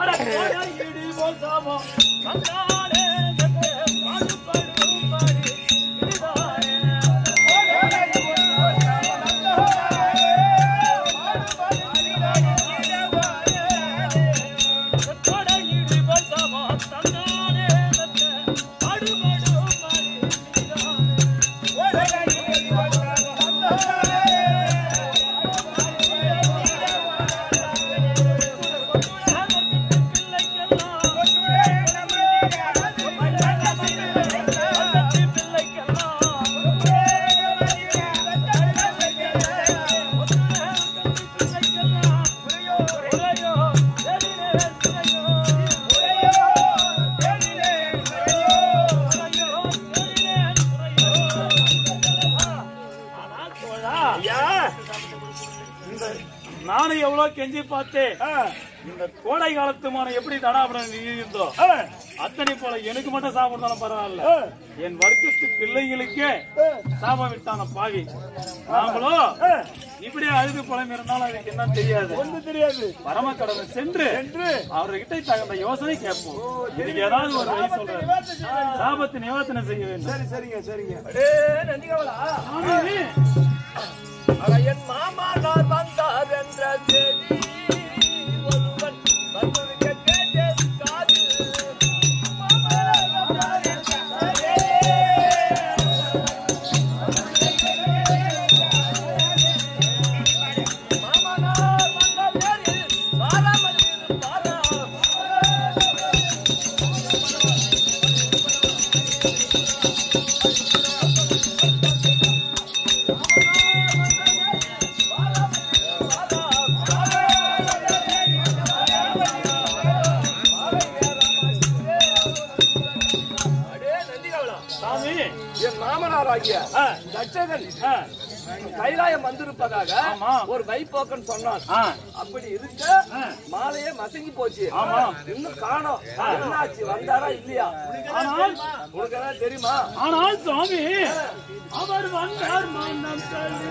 அட கோடை இடி போல் சாபம் நானும் எவ்வளவு கெஞ்சி பார்த்தேன். இந்த கோடை காலத்து மானம் எப்படி தடாபடம் இருந்தோ? அத்தனை போல எனக்கு மட்டும் சாப்பிட்டாலும் பரவாயில்ல. என் வர்க்கத்து பிள்ளைகளுக்கே சாபம் விட்டான பாவி. நாமளோ ஆ, இப்படி அழுது பழம் இருந்தாலும் அதுக்கு என்ன தெரியாது. ஒண்ணும் தெரியாது. பரம கடவுள் சென்று. என்று அவர்கிட்ட தகுந்த யோசனை கேட்போம். இதுக்கு ஏதாவது ஒரு வழி சொல்றேன். சாபத்தை நிவர்த்தனை செய்ய வேண்டும். சரி சரிங்க சரிங்க. என் மாமனார் வந்தார் என்ற கைலாயம் வந்திருப்பதாக. ஒரு வைப்போக்கன் சொன்னான் ஆ, அப்படி இருக்க. மாலையே மசங்கி போச்சு. இன்னும் காணோம். என்னாச்சு? வந்தாரா இல்லையா? உனக்கு தெரியுமா? ஆனால் சுவாமி அவர் வந்தார் மன்னம் தள்ளி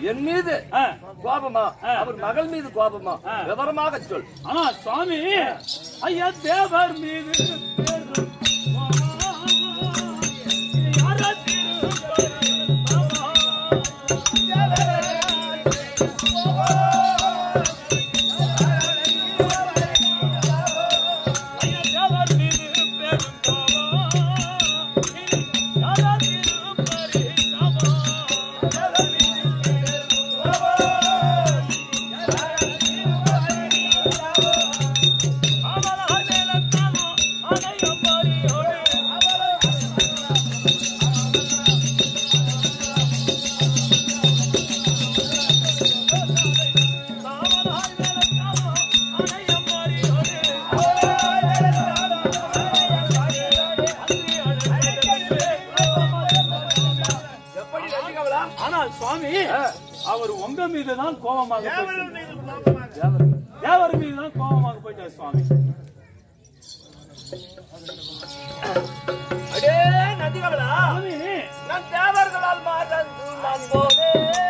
என் மீது கோபமா? அவர் மகள் மீது கோபமா. விவரமாக சொல். ஆனா சுவாமி ஐயா தேவர் மீது கோபமா. அவர் உங்க. மீது கோபமாக தேவர். தேவர் மீதுதான் கோபமாக போயிட்டார் சுவாமி அடே சுவாமி நான் தேவர்களால் நான் போனேன்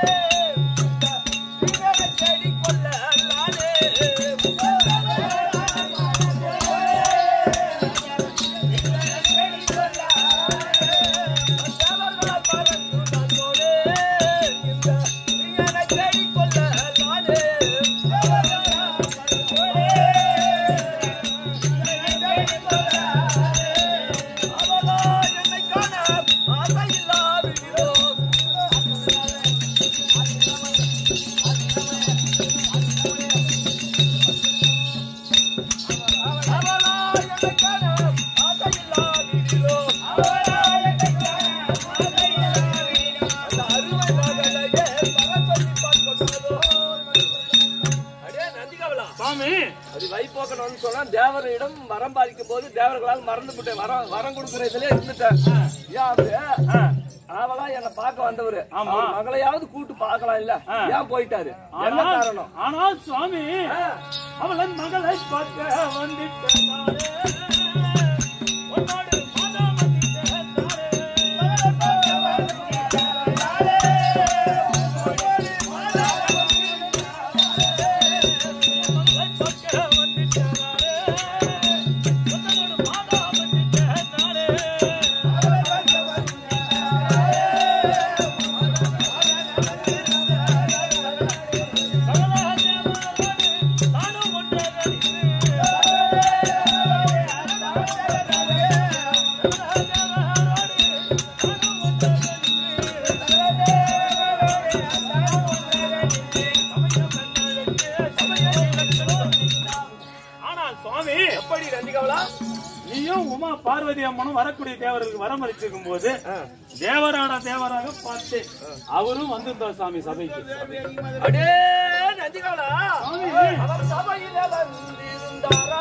தேவர்களால் மறந்து விட்டேன் வரம் வரம் கொடுக்கறதுல இருந்துட்டேன் ஏன். அவளா என்ன பார்க்க வந்தவரு ஆமா. மகளையாவது கூட்டு பார்க்கலாம் இல்ல. ஏன் போயிட்டாரு என்ன காரணம் ஆனால் சுவாமி ஆ. அவளன் மகளை பார்க்க வந்துட்டாரே வரமளிச்சிருக்கும் போது தேவராட தேவராக பார்த்து அவரும் வந்திருந்தார் சாமி சபைக்கு. சபையில வந்திருந்தாரா?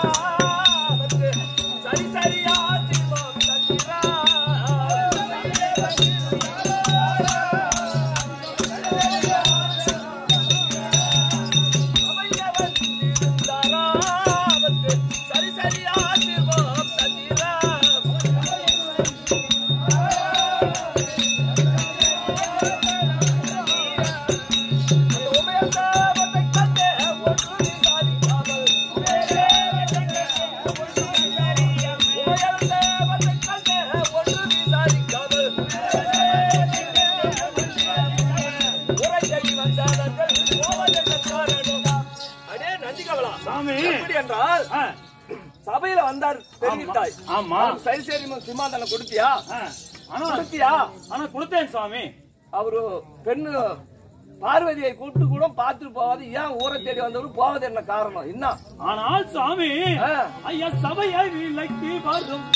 சிம்மாந்தனம் கொடுத்தியா? ஆனா கொடுத்தியா? ஆனா கொடுத்தேன் சுவாமி. அவரு பெண்ணு பார்வதியை கூப்பிட்டு கூட பார்த்துட்டு போவாது ஏன் ஊரை தேடி வந்தவரு போவது என்ன காரணம்? என்ன? ஆனால் சுவாமி. ஐயா சபையை விலக்கி வரும்.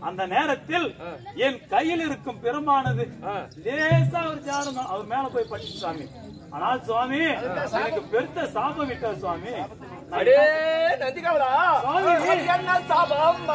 அந்த நேரத்தில் என் கையில் இருக்கும் பெருமானது. லேசா ஒரு ஜாடம் அவர் மேல போய் பட்டு சுவாமி ஆனால் சுவாமி எனக்கு பெருத்த சாபம் விட்டார் சுவாமி. அடே நந்திகவலா? சாபம்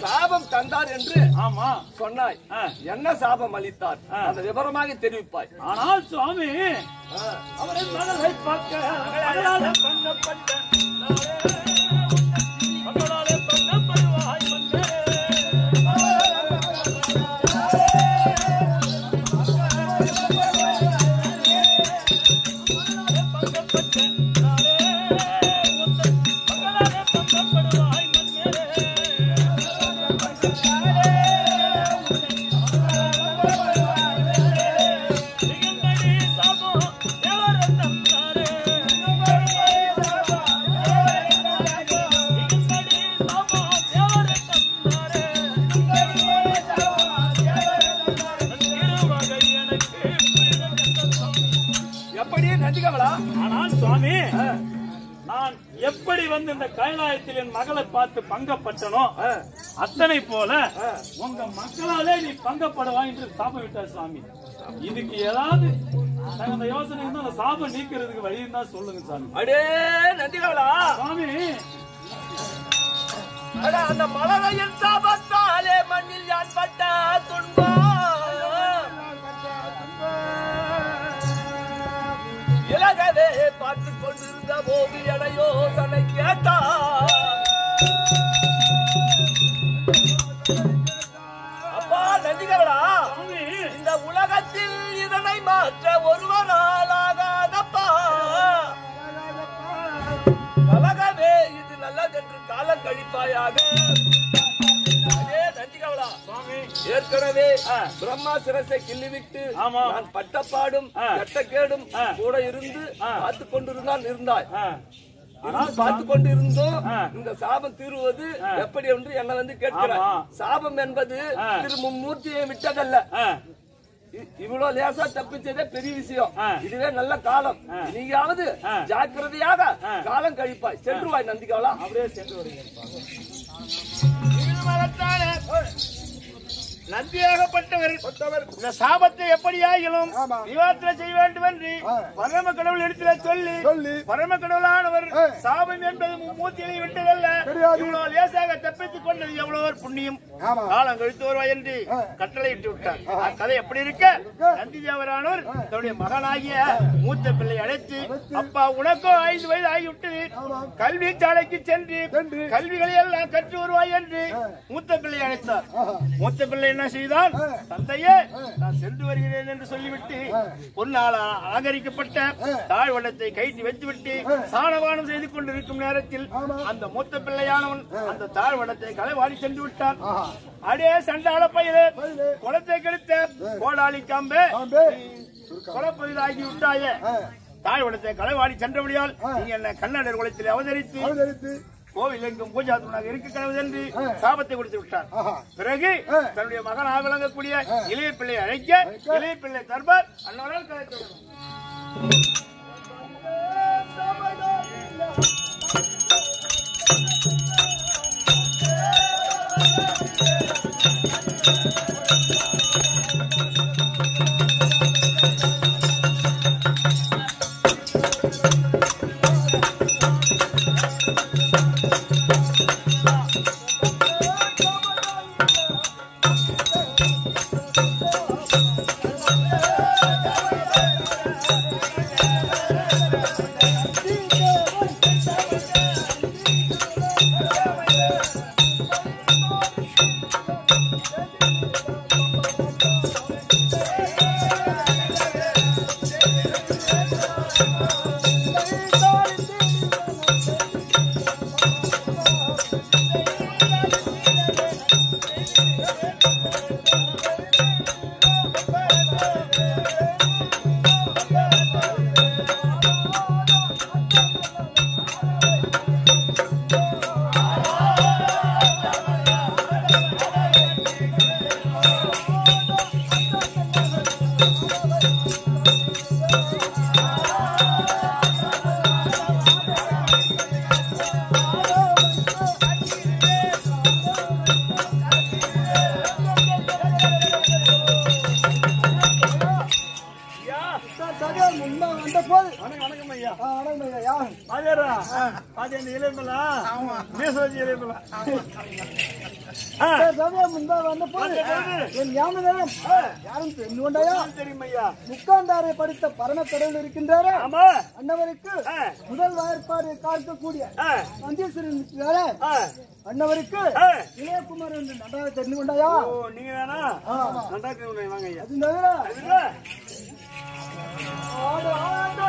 சாபம் தந்தார் என்று ஆமா. சொன்னாய். என்ன சாபம் அளித்தார். அந்த விவரமாக தெரிவிப்பாய். ஆனால் சுவாமி அவரின் மகளை பார்க்க நந்திகவலா ஆனால் சுவாமி நான் எப்படி வந்து இந்த கைலாயத்தில் என் மகளை பார்த்து பங்கப்பட்டனோ அத்தனை போல உங்க மக்களாலே நீ பங்கப்படுவா என்று சாபம் விட்டார் சுவாமி. இதுக்கு ஏதாவது தகுந்த யோசனை இருந்தா அந்த சாபம் நீக்கிறதுக்கு வழி இருந்தா சொல்லுங்க சாமி அடே நந்திகவலா. சுவாமி. அட அந்த மலரையின் சாபத்தாலே மண்ணில் யான் பட்ட? துன்பம் பார்த்து கொண்டிருந்த எடையோ தன்னை கேட்டான். அப்பா நந்திகவலா சுவாமி இந்த உலகத்தில் இதனை மாற்ற ஒருவராலாகாதப்பா கலகமே இது நல்லதென்று காலம் கழிப்பாயாக ஏற்கனவே. பிரம்மா சிரசை கிள்ளிவிட்டு. நான் பட்டப்பாடும். கெட்டக்கேடும். கூட இருந்து. பார்த்து கொண்டிருந்தான் இருந்தாய் பார்த்து கொண்டு இருந்தோம். இந்த சாபம் தீருவது எப்படி என்று என்ன வந்து கேட்கிறார் ஆமா. சாபம் என்பது. திரு மும்மூர்த்தியை விட்டதல்ல இவ்வளவு லேசா தப்பிச்சதே பெரிய விஷயம். இதுவே நல்ல காலம் நீயாவது. ஜாக்கிரதையாக. காலம் கழிப்பாய் சென்று வாய் நந்திகாவலா அப்படியே சென்று திருமணத்தாலே நந்தியாகப்பட்டவர் இந்த சாபத்தை நிவாரணை செய்ய வேண்டும் என்று பரம கடவுள் இடத்துல சொல்லி பரம கடவுளானவர் சாபம் என்பது மூத்தியை விட்டதல்ல. இவ்வளவு லேசாக தப்பித்துக் கொண்டது எவ்வளவு புண்ணியம். காலம் கழித்து வருவாய் என்று கட்டளையிட்டு விட்டார் அக்கதை எப்படி இருக்க? நந்தி தேவரானவர் தன்னுடைய மகனாகிய மூத்த பிள்ளை அழைத்து அப்பா உனக்கோ ஐந்து வயது ஆகிவிட்டது. கல்வி சாலைக்கு சென்று கல்விகளை எல்லாம் கற்று வருவாய் என்று மூத்த பிள்ளை அழைத்தார். மூத்த பிள்ளை என்ன செய்தான்? தந்தையே நான் சென்று வருகிறேன் என்று சொல்லிவிட்டு பொன்னால் அலங்கரிக்கப்பட்ட தாழ்வடத்தை கைட்டி வைத்துவிட்டு சாணவானம் செய்து கொண்டிருக்கும் நேரத்தில் அந்த மூத்த பிள்ளையானவன் அந்த தாழ்வடத்தை களைவாடி சென்று விட்டான். அடே சண்டாள பயிரு குளத்தை கெடுத்த கோடாளி காம்பே கொலப்பதிலாகி விட்டாயே. தாழ்வடத்தை களவாடி சென்றபடியால் நீ என்ன கண்ணடர் குளத்தில் அவதரித்து கோவில் எங்கும் பூஜா தூணாக இருக்க கனவு என்று சாபத்தை கொடுத்து விட்டார். பிறகு தன்னுடைய மகனாக விளங்கக்கூடிய இளைய பிள்ளை அழைக்க இளைய பிள்ளை தர்பார் அன்னாரால் கலைத்து ஞாபகம் யாரும் பெண் கொண்டாயா தெரியும் ஐயா முக்காந்தாரை படித்த பரம கடவுள் இருக்கின்றாரா ஆமா அன்னவருக்கு ஆ. முதல் வாய்ப்பாடு காக்கக்கூடிய ஆ, நந்தீஸ்வரன் இருக்கிறாரா ஆ. இளையகுமார் என்று நன்றாக தெரிந்து கொண்டாயா ஓ நீங்க தானா ஆ. நன்றாக்கு வாங்க ஐயா அது தவிர ஆடு, ஆடு,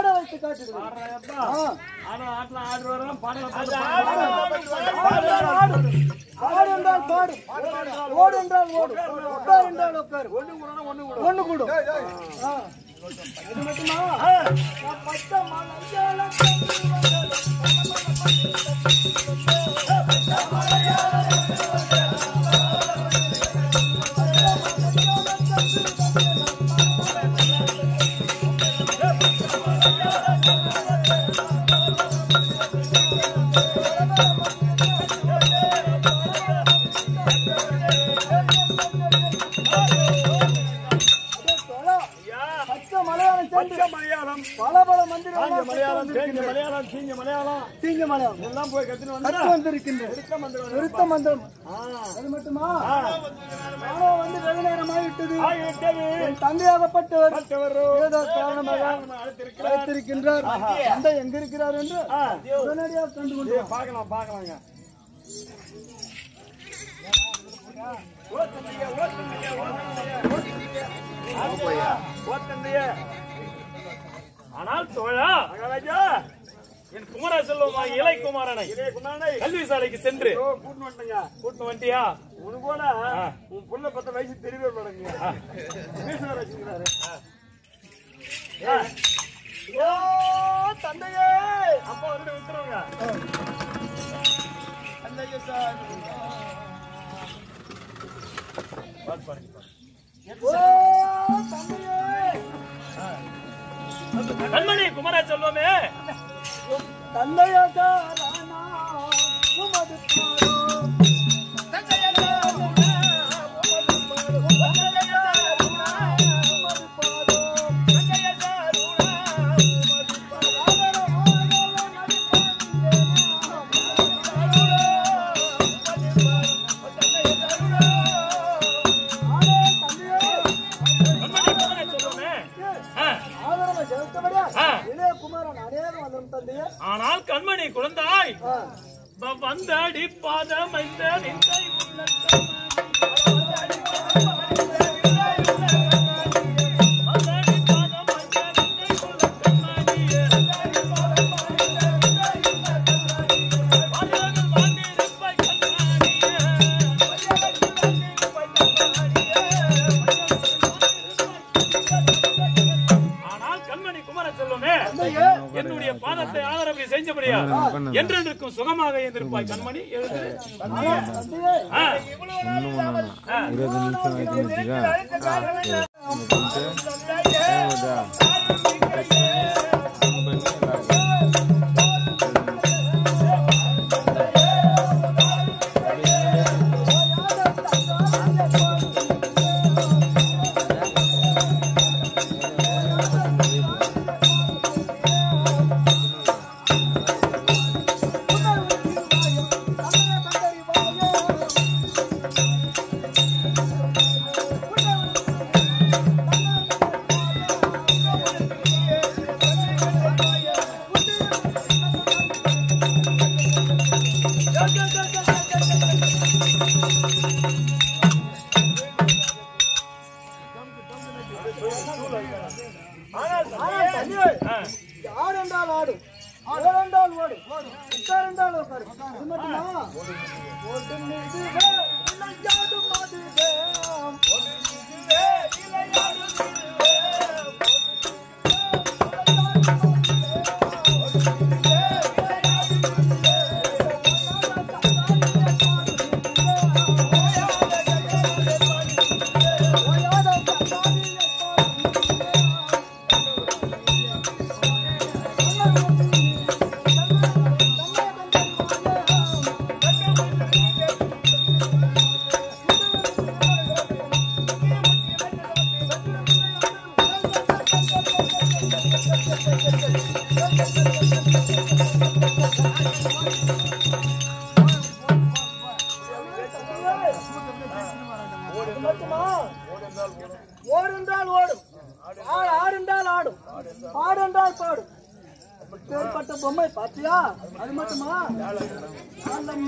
ஆட வைத்து காட்டிடுவேன் ஆட ஆட்டலாம் ஆடு என்றால் ஆடு. ஆடு என்றால் பாடு ஓடு என்றால் ஓடு உட்கார் என்றால் உட்கார் ஒண்ணு கூட ஒண்ணு கூட இது மட்டுமா நான் பட்ட மலையாளம் எல்லாம் போய் கத்துட்டு வந்தா? கற்று வந்திருக்கின்றேன் திருத்தம் வந்துருவாங்க. விருத்த மந்திரம். ஆ. அது மட்டுமா? நானும் வந்து வெகு நேரமாகிவிட்டது ஆகிவிட்டது. என் தந்தையாகப்பட்டவர் மற்றவரோ ஏதோ காரணமாக அழைத்திருக்கிறார். அழைத்திருக்கின்றார். தந்தை எங்க இருக்கிறார் என்று. உடனடியாக கண்டு கொண்டு பார்க்கலாம் பார்க்கலாங்க. ஓத்தந்தையா ஆனால் தோழா என் குமார செல்வமா இலை குமாரனை. கல்வி சாலைக்கு சென்று. கூட்டு வந்துட்டங்க கூட்டு வண்டியா உனக்கு கூட உன் புள்ள பத்த வயசு தெரியவே மாட்டேங்க மீசை வச்சுக்கிறாரு ஓ தந்தையே. அப்பா வந்து விட்டுருங்க தந்தையே சார். ஓ தந்தையே. கண்மணி குமார செல்வமே தந்தையாக உமது பாதம் ஆனால் கண்மணி குமார செல்வமே என்னுடைய பாதத்தை ஆதரவு செஞ்சபடியா என்றென்றைக்கும் சுகமாக இருந்திருப்பாய் கண்மணி எழுது. இருபது நிமிஷம் ஆயிடுச்சு யார் என்றால் ஆடு ஓர் என்றால் ஓடு உட்கார் என்றால் உட்கார் இது மட்டுமா ஓட்டு மீதுவே விளையாடும் அதுவே ஓட்டு மீதுவே விளையாடும் அதுவே மட்டுமா ஓடு என்றால் ஓடும் ஆடு ஆடு என்றால் ஆடும் பாடு என்றால் பாடும் பேர்பட்ட பொம்மை பாத்தியா அது மட்டுமா காலம்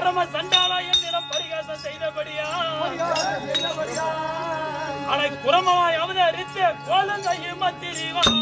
பரம சண்டாளா என்னிடம் பரிகாசம் செய்தபடியா? அடை குரமாய் அவதரித்து கோலங்கையும் மத்திரிவாய்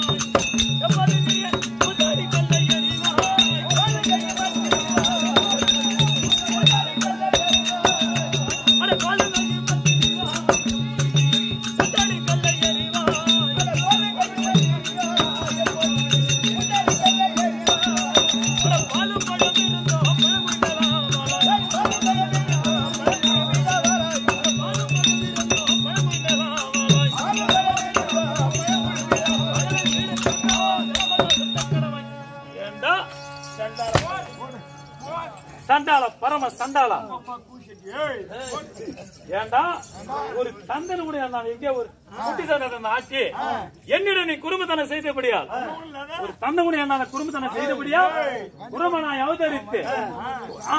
சண்டாளா ஏண்டா? ஒரு தந்தனுடைய நான் எங்கே ஒரு குட்டித்தனம் ஆக்கி என்னிடம் நீ குடும்பத்தனம் செய்தபடியா ஒரு தந்தனுடைய நான் குடும்பத்தனம் செய்தபடியா குடும்பனாய் அவதரித்து ஆ,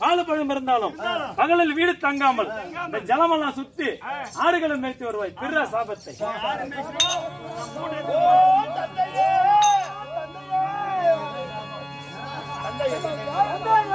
பாலுப்பழம் இருந்தாலும் பகலில் வீடு தங்காமல் இந்த ஜலமெல்லாம் சுத்தி ஆடுகளை மேய்த்து வருவாய் பிற சாபத்தை. தயவோடு